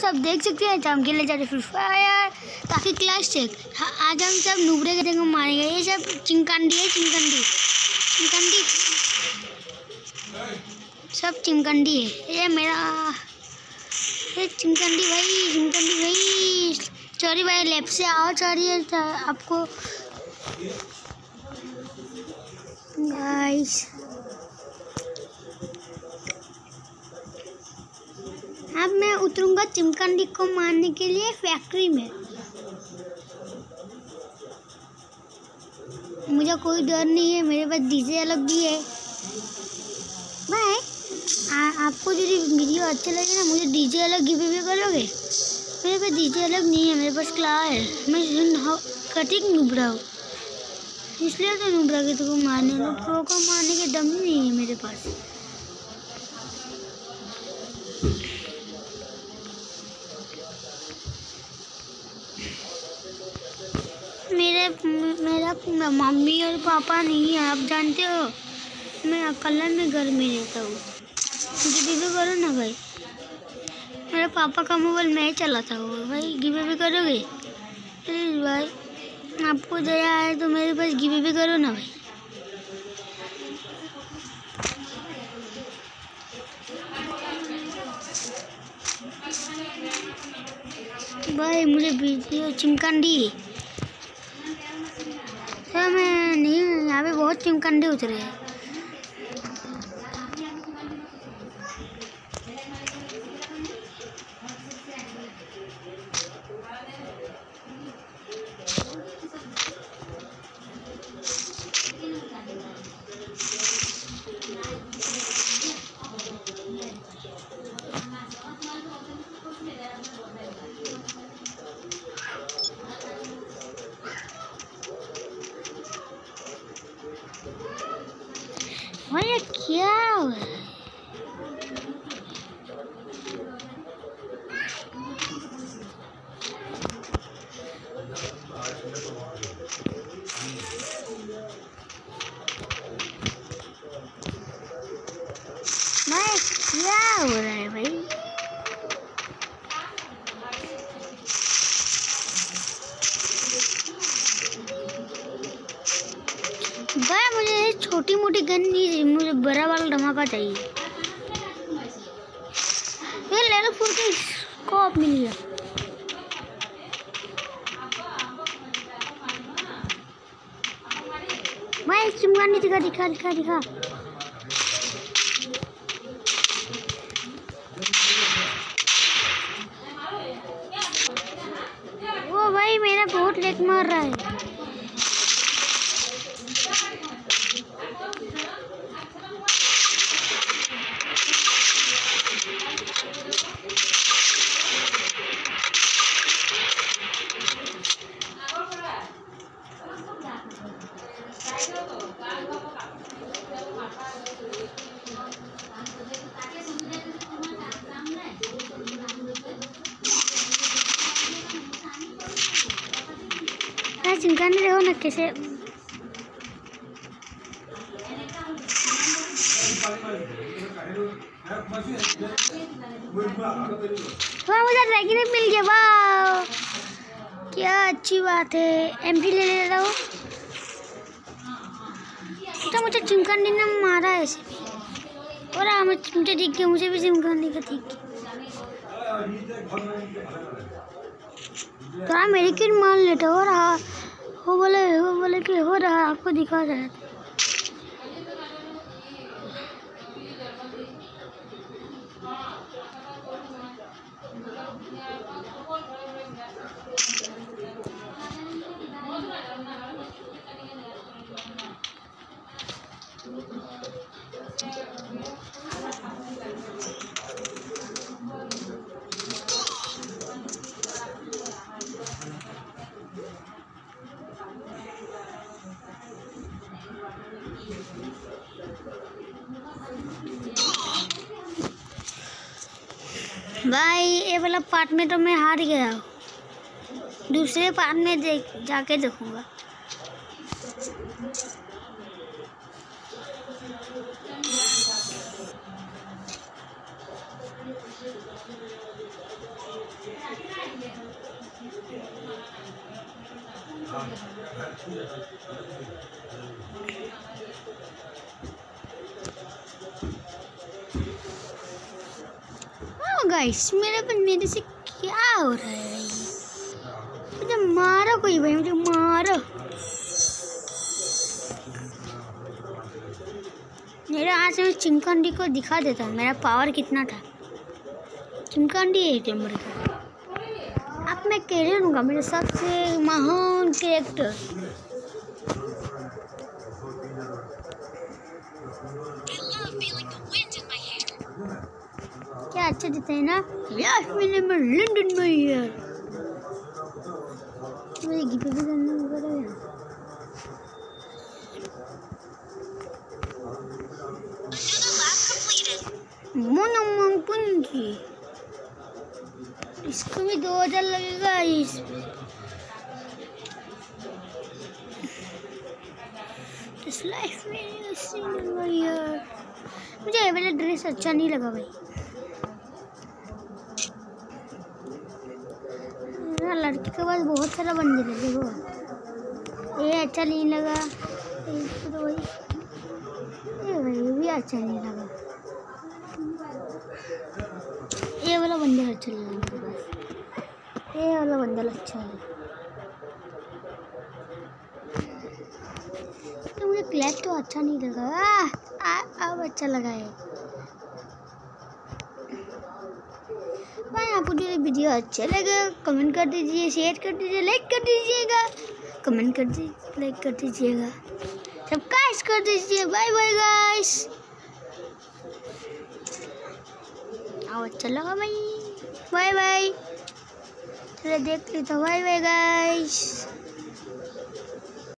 सब देख सकते हैं तो हम खेलने जा रहे फ्री फायर ताकि क्लास चेक आज हम सब नूबरे के जगह मारेंगे ये सब चिंकांडी है चिंकंडी चिंकंडी सब चिंकंडी है। ये मेरा, ये चिंकंडी भाई चिंकंडी भाई। चोरी भाई लेफ़्ट से आओ चोरी तो आपको। गाइस मैं उतरूँगा चिमकंडी को मारने के लिए फैक्ट्री में। मुझे कोई डर नहीं है, मेरे पास डीजे अलग भी है। भाई आपको जो वीडियो अच्छा लगे ना, मुझे डीजे अलग गिवे भी करोगे? मेरे पास डीजे अलग नहीं है, मेरे पास क्ला है। मैं कटिंग नुबड़ा हूँ। इसलिए तो नुबड़ा के तो मारने प्रो को मारने के दम नहीं है मेरे पास। मेरे, मेरा मम्मी और पापा नहीं है, आप जानते हो? मैं अकेला में घर में रहता हूँ। मुझे गिवे करो ना भाई। मेरे पापा का मोबाइल मैं ही चलाता हूँ भाई। गिवे भी करोगे? प्लीज़ भाई, आपको दया है तो मेरे पास गिवे भी करो ना भाई। भाई, मुझे वीडियो चिमकंडी सर मैं नहीं यहाँ पे बहुत चिमकंडे उतरे हैं। भाई ये क्या हुआ है? भाई क्या हो रहा है भाई भाई मुझे छोटी मोटी गन नहीं चाहिए मुझे बड़ा वाला धमाका चाहिए। ये लेवल फोर की स्कोप मिल गया। भाई चिमगानी दिखा दिखा दिखा दिखा वो भाई मेरा बहुत लेट मार रहा है भाई चिमकाने देखो ना कैसे वाह मुझे ड्रैगन मिल गया वाह क्या अच्छी बात है एमपी ले लेता हूँ तो मुझे चिमकांडी ने मारा है ऐसे और हाँ मुझे दिख गया मुझे भी चिमकांडी का दिख गया तो हाँ मेरी किट मान लेते हो रहा वो बोले वो बोले कि हो रहा है आपको दिखा रहा है भाई, ये वाला पार्ट में तो मैं हार गया हूँ। दूसरे पार्ट में देख जाके देखूँगा। गाइस मेरे पर मेरे से क्या हो रहा है मुझे मारो कोई भाई, मुझे मारो। मेरे हाथ से चिमकंडी को दिखा देता हूँ, मेरा पावर कितना था। चिमकंडी एक नंबर का? अब मैं कह रहूँगा मेरे सबसे महान कैरेक्टर अच्छा देते हैं ना? यस मैंने मैं लंदन में ही भी पड़ेगा मोनो इसको भी दो हज़ार लगेगा इस लाइफ में मुझे ये वाला ड्रेस अच्छा नहीं लगा भाई। लड़की के पास बहुत सारा बन गया देखो। ये अच्छा नहीं लगा। इसको तो ये भी अच्छा नहीं लगा। ये वाला बंदर अच्छा लगा मेरे पास। ये वाला बंदर अच्छा है तो मुझे क्लैप तो अच्छा नहीं लगा। अब अच्छा लगा है भाई, आपको जो वीडियो अच्छा लगे कमेंट कर दीजिए शेयर कर दीजिए लाइक कर दीजिएगा। कमेंट कर दीजिए लाइक कर दीजिएगा। सब्सक्राइब कर दीजिए। बाय बाय गाइस आओ अच्छा लगा भाई। बाय बाय चलो देख लेता बाय बाय गाइस